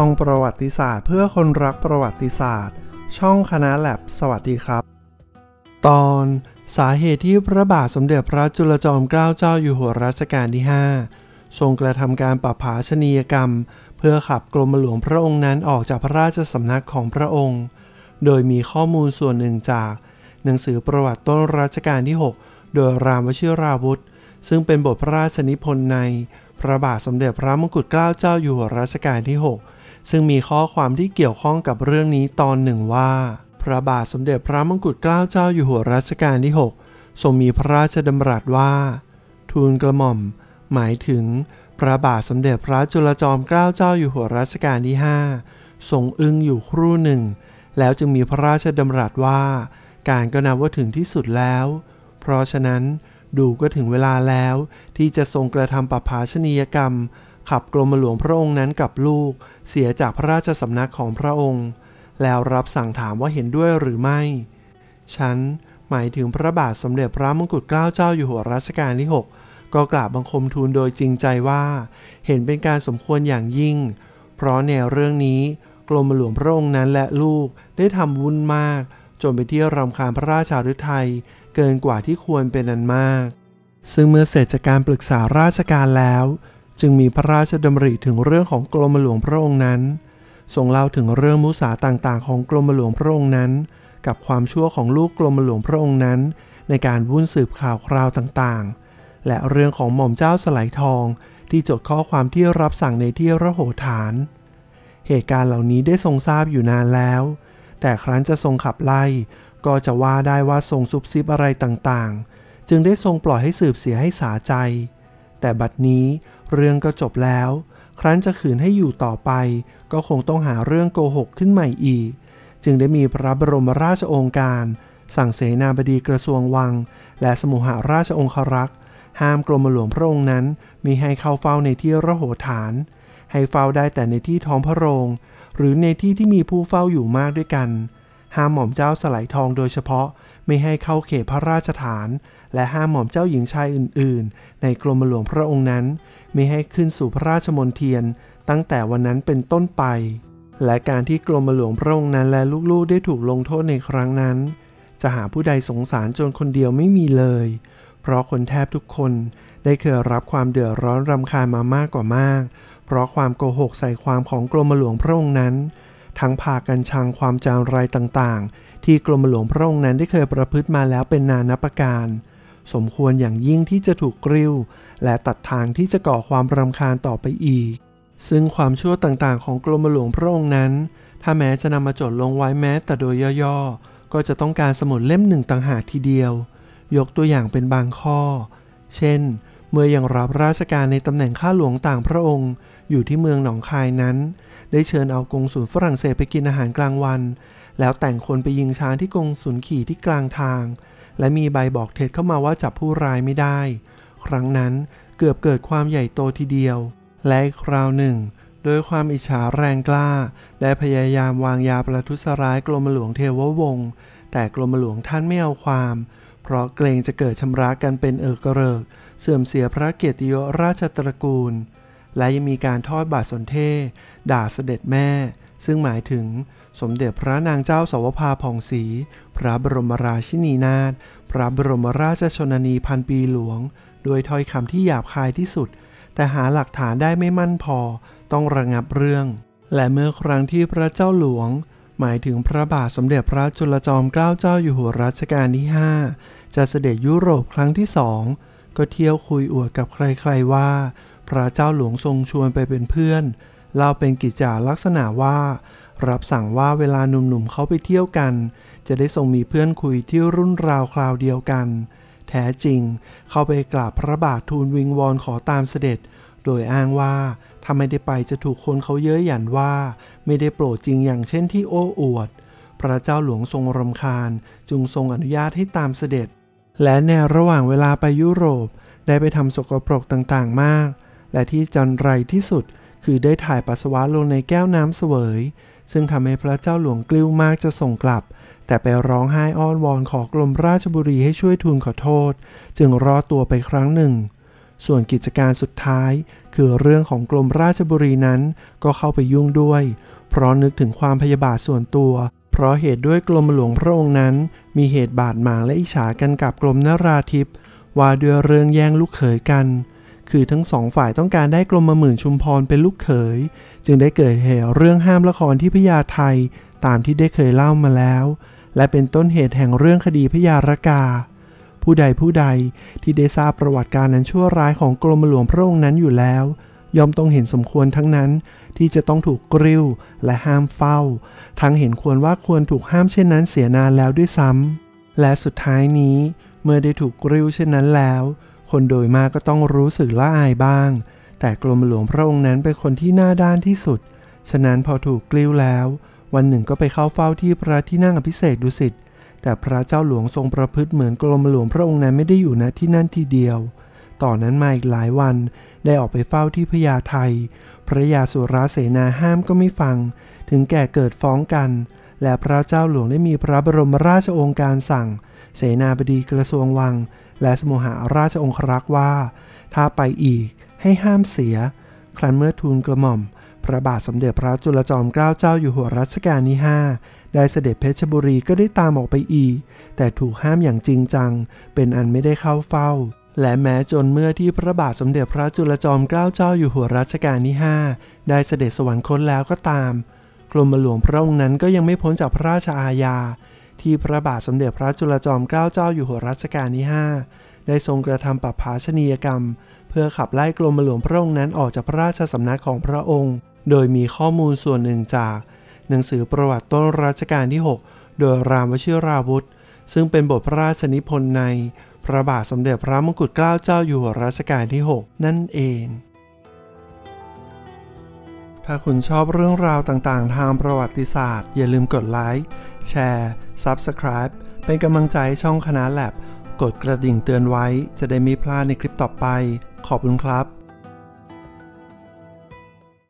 ช่องประวัติศาสตร์ เพื่อคนรักประวัติศาสตร์ ช่องคณะแลบสวัสดีครับ ตอนสาเหตุที่พระบาทสมเด็จพระจุลจอมเกล้าเจ้าอยู่หัวรัชกาลที่ 5 ทรงกระทำการปรับผาชนียกรรม เพื่อขับกรมหลวงพระองค์นั้นออกจากพระราชสำนักของพระองค์ โดยมีข้อมูลส่วนหนึ่งจาก หนังสือประวัติต้นรัชกาลที่ 6 โดยรามวชิราวุธ ซึ่งเป็นบทพระราชนิพนธ์ในพระบาทสมเด็จพระมงกุฎเกล้าเจ้าอยู่หัวรัชกาลที่ 6 ซึ่งมีข้อความที่เกี่ยวข้องกับเรื่องนี้ตอนหนึ่งว่า พระบาทสมเด็จพระมงกุฎเกล้าเจ้าอยู่หัวรัชกาลที่ 6 ทรงมีพระราชดำรัสว่า ทูลกระหม่อม หมายถึง พระบาทสมเด็จพระจุลจอมเกล้าเจ้าอยู่หัวรัชกาลที่ 5 ทรงอึ้งอยู่ครู่หนึ่ง แล้วจึงมีพระราชดำรัสว่า การก็นับว่าถึงที่สุดแล้ว เพราะฉะนั้นดูก็ถึงเวลาแล้วที่จะทรงกระทำปรับภาชนียกรรม ขับกรมหลวงพระองค์นั้นกับลูก เสียจากพระราชสำนักของพระองค์ แล้วรับสั่งถามว่าเห็นด้วยหรือไม่ ฉันหมายถึงพระบาทสมเด็จพระมงกุฎเกล้าเจ้าอยู่หัวรัชกาลที่ 6 ก็กราบบังคมทูลโดยจริงใจว่า เห็นเป็นการสมควรอย่างยิ่ง เพราะในวเรื่องนี้ กรมหลวงพระองค์นั้นและลูกได้ทำวุ่นมาก จนไปที่รำคาญพระราชาฤทัยเกินกว่าที่ควรเป็นอันมาก ซึ่งเมื่อเสร็จจากการปรึกษาราชการแล้ว จึงมีพระราชดำริถึงเรื่องของกรมหลวงพระองค์นั้นทรงเล่าถึงเรื่องมุสาต่างๆ ของกรมหลวงพระองค์นั้น กับความชั่วของลูกกรมหลวงพระองค์นั้น ในการวุ่นสืบข่าวคราวต่างๆ และเรื่องของหม่อมเจ้าสไลทองที่จดข้อความที่รับสั่งในที่ระโหฐาน เหตุการณ์เหล่านี้ได้ทรงทราบอยู่นานแล้ว แต่ครั้นจะทรงขับไล่ ก็จะว่าได้ว่าทรงซุบซิบอะไรต่างๆ จึงได้ทรงปล่อยให้สืบเสียให้สาใจ แต่บัดนี้ เรื่องก็จบแล้ว ครั้นจะขืนให้อยู่ต่อไป ก็คงต้องหาเรื่องโกหกขึ้นใหม่อีก จึงได้มีพระบรมราชโองการ สั่งเสนาบดีกระทรวงวัง และสมุหาราชองครักษ์ห้ามกรมหลวงพระองค์นั้นมีให้เข้าเฝ้าในที่ระโหฐาน ให้เฝ้าได้แต่ในที่ท้องพระโรง หรือในที่ที่มีผู้เฝ้าอยู่มากด้วยกัน ห้ามหม่อมเจ้าสลายทองโดยเฉพาะไม่ให้เข้าเขตพระราชฐาน และห้ามหม่อมเจ้าหญิงชายอื่น ๆ ในกรมหลวงพระองค์นั้น ไม่ให้ขึ้นสู่พระราชมณฑียนตั้งแต่วันนั้นเป็นต้นไป และการที่กรมหลวงพระองค์นั้นและลูกๆ ได้ถูกลงโทษในครั้งนั้น จะหาผู้ใดสงสารจนคนเดียวไม่มีเลย เพราะคนแทบทุกคนได้เคยรับความเดือดร้อนรำคาญมามากกว่ามาก เพราะความโกหกใส่ความของกรมหลวงพระองค์นั้น ทั้งพากันชังความจางไรต่างๆ ที่กรมหลวงพระองค์นั้นได้เคยประพฤติมาแล้วเป็นนานับประการ สมควรอย่างยิ่งที่จะถูกกริ้ว และตัดทางที่จะก่อความรำคาญต่อไปอีก ซึ่งความชั่วต่างๆ ของกรมหลวงพระองค์นั้น ถ้าแม้จะนำมาจดลงไว้แม้แต่โดยย่อๆ ก็จะต้องการสมุดเล่มหนึ่งต่างหากทีเดียว ยกตัวอย่างเป็นบางข้อ เช่น เมื่อยังรับราชการในตำแหน่งข้าหลวงต่างพระองค์ อยู่ที่เมืองหนองคายนั้น ได้เชิญเอากงสุลฝรั่งเศสไปกินอาหารกลางวัน แล้วแต่งคนไปยิงช้างที่กงสุลขี่ที่กลางทาง และมีใบบอกเท็จเข้ามาว่าจับผู้ร้ายไม่ได้ ครั้งนั้นเกือบเกิดความใหญ่โตทีเดียว และคราวหนึ่งโดยความอิจฉาแรงกล้า และพยายามวางยาประทุษร้ายกรมหลวงเทววงศ์แต่กรมหลวงท่านไม่เอาความ เพราะเกรงจะเกิดชำระกันเป็นเอกเริก เสื่อมเสียพระเกียรติยศราชตระกูล และยังมีการทอดบาทสนเท ด่าเสด็จแม่ ซึ่งหมายถึง สมเด็จพระนางเจ้าสาวภาผ่องศรี พระบรมราชินีนาถ พระบรมราชชนนีพันปีหลวงโดยถ้อยคำที่หยาบคายที่สุด แต่หาหลักฐานได้ไม่มั่นพอ ต้องระงับเรื่อง และเมื่อครั้งที่พระเจ้าหลวง หมายถึงพระบาทสมเด็จพระจุลจอมเกล้าเจ้าอยู่หัวรัชกาลที่ 5 จะเสด็จยุโรปครั้งที่สองก็เที่ยวคุยอวดกับใครๆว่า พระเจ้าหลวงทรงชวนไปเป็นเพื่อน เราเป็นกิจจาลักษณะว่า รับสั่งว่าเวลาหนุ่มๆเขาไปเที่ยวกัน จะได้ทรงมีเพื่อนคุยที่รุ่นราวคราวเดียวกัน แท้จริง เข้าไปกราบพระบาททูลวิงวอนขอตามเสด็จ โดยอ้างว่าถ้าไม่ได้ไปจะถูกคนเขาเย้ยหยันว่า ไม่ได้โปรดจริงอย่างเช่นที่โอ้อวด พระเจ้าหลวงทรงรำคาญจึงทรงอนุญาตให้ตามเสด็จ และในระหว่างเวลาไปยุโรป ได้ไปทำสกปรกต่างๆ มาก และที่จันไรที่สุดคือได้ถ่ายปัสสาวะลงในแก้วน้ำเสวย ซึ่งทำให้พระเจ้าหลวงกลิ้วมากจะส่งกลับ แต่ไปร้องไห้อ้อนวอนขอกรมราชบุรีให้ช่วยทูลขอโทษ จึงรอดตัวไปครั้งหนึ่ง ส่วนกิจการสุดท้าย คือเรื่องของกรมราชบุรีนั้นก็เข้าไปยุ่งด้วย เพราะนึกถึงความพยาบาทส่วนตัว เพราะเหตุด้วยกรมหลวงพระองค์นั้น มีเหตุบาดหมางและอิจฉากันกับกรมนราธิปว่าด้วยเรื่องแย่งลูกเขยกัน คือทั้งสองฝ่ายต้องการได้กรมมหมื่นชุมพรเป็นลูกเขย จึงได้เกิดเหตุเรื่องห้ามละครที่พญาไทยตามที่ได้เคยเล่ามาแล้ว และเป็นต้นเหตุแห่งเรื่องคดีพญารกา ผู้ใดผู้ใดที่ได้ทราบประวัติการนั้นชั่วร้ายของกรมหลวงพระองค์นั้นอยู่แล้วย่อมต้องเห็นสมควรทั้งนั้นที่จะต้องถูกกริ้วและห้ามเฝ้า ทั้งเห็นควรว่าควรถูกห้ามเช่นนั้นเสียนานแล้วด้วยซ้ำและสุดท้ายนี้ เมื่อได้ถูกกริ้วเช่นนั้นแล้ว คนโดยมากก็ต้องรู้สึกละอายบ้าง แต่กรมหลวงพระองค์นั้นเป็นคนที่หน้าด้านที่สุด ฉะนั้นพอถูกกลิ้วแล้ว วันหนึ่งก็ไปเข้าเฝ้าที่พระที่นั่งอภิเษกดุสิต แต่พระเจ้าหลวงทรงประพฤติเหมือนกรมหลวงพระองค์นั้นไม่ได้อยู่ณที่นั่นทีเดียว ต่อนนั้นมาอีกหลายวันได้ออกไปเฝ้าที่พญาไทพระยาสุราเสนาห้ามก็ไม่ฟัง ถึงแก่เกิดฟ้องกัน และพระเจ้าหลวงได้มีพระบรมราชโองการสั่ง เสนาบดีกระทรวงวัง และสมุหาราชองครักษ์ว่า ถ้าไปอีกให้ห้ามเสีย ครั้นเมื่อทูลกระหม่อม พระบาทสมเด็จพระจุลจอมเกล้าเจ้าอยู่หัวรัชกาลที่5ได้เสด็จเพชรบุรีก็ได้ตามออกไปอีก แต่ถูกห้ามอย่างจริงจัง เป็นอันไม่ได้เข้าเฝ้าและแม้จนเมื่อที่พระบาทสมเด็จพระจุลจอมเกล้าเจ้าอยู่หัวรัชกาลที่ 5 ได้เสด็จสวรรคตแล้วก็ตาม มหลวงพระองค์นั้นก็ยังไม่พ้นจากพระราชอาญา ที่พระบาทสมเด็จพระจุลจอมเกล้าเจ้าอยู่หัวรัชกาลที่ 5 ได้ทรงกระทำปรับภาชนียกรรม เพื่อขับไล่กรมหลวงพระองค์นั้นออกจากพระราชสำนักของพระองค์ โดยมีข้อมูลส่วนหนึ่งจาก หนังสือประวัติต้นรัชกาลที่ 6 โดยรามวชิราวุธ ซึ่งเป็นบทพระราชนิพนธ์ใน พระบาทสมเด็จพระมงกุฎเกล้าเจ้าอยู่หัวรัชกาลที่ 6 นั่นเอง ถ้าคุณชอบเรื่องราวต่างๆ ทางประวัติศาสตร์ อย่าลืมกดไลค์ แชร์ Subscribe เป็นกำลังใจช่องคณะแลบกดกระดิ่งเตือนไว้จะได้ไม่พลาดในคลิปต่อไป ขอบคุณครับ